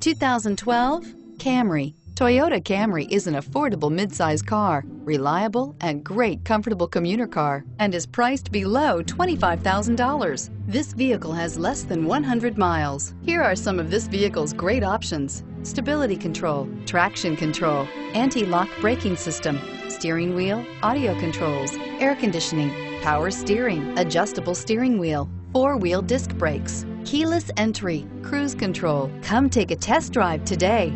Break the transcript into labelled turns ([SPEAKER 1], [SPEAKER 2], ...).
[SPEAKER 1] 2012 Camry. Toyota Camry is an affordable midsize car, reliable and great comfortable commuter car, and is priced below $25,000. This vehicle has less than 100 miles. Here are some of this vehicle's great options. Stability control, traction control, anti-lock braking system, steering wheel, audio controls, air conditioning, power steering, adjustable steering wheel, four-wheel disc brakes, keyless entry, cruise control. Come take a test drive today.